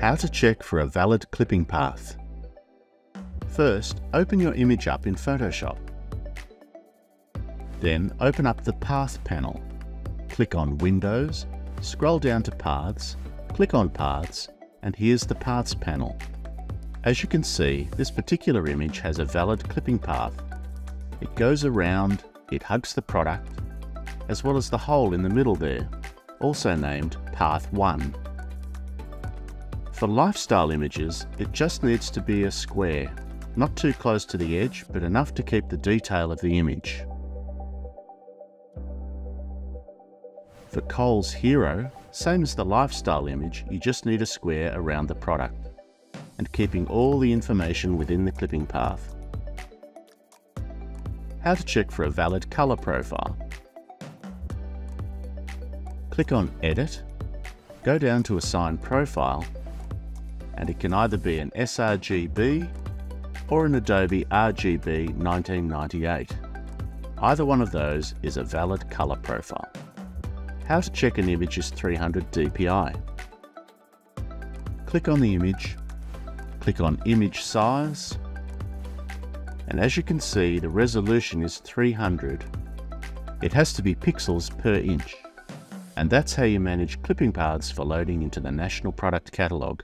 How to check for a valid clipping path. First, open your image up in Photoshop. Then open up the Path panel. Click on Windows, scroll down to Paths, click on Paths, and here's the Paths panel. As you can see, this particular image has a valid clipping path. It goes around, it hugs the product, as well as the hole in the middle there, also named Path 1. For lifestyle images, it just needs to be a square, not too close to the edge, but enough to keep the detail of the image. For Coles Hero, same as the lifestyle image, you just need a square around the product, and keeping all the information within the clipping path. How to check for a valid colour profile. Click on Edit, go down to Assign Profile and it can either be an sRGB or an Adobe RGB 1998. Either one of those is a valid colour profile. How to check an image is 300 dpi. Click on the image, click on image size, and as you can see the resolution is 300. It has to be pixels per inch. And that's how you manage clipping paths for loading into the National Product Catalogue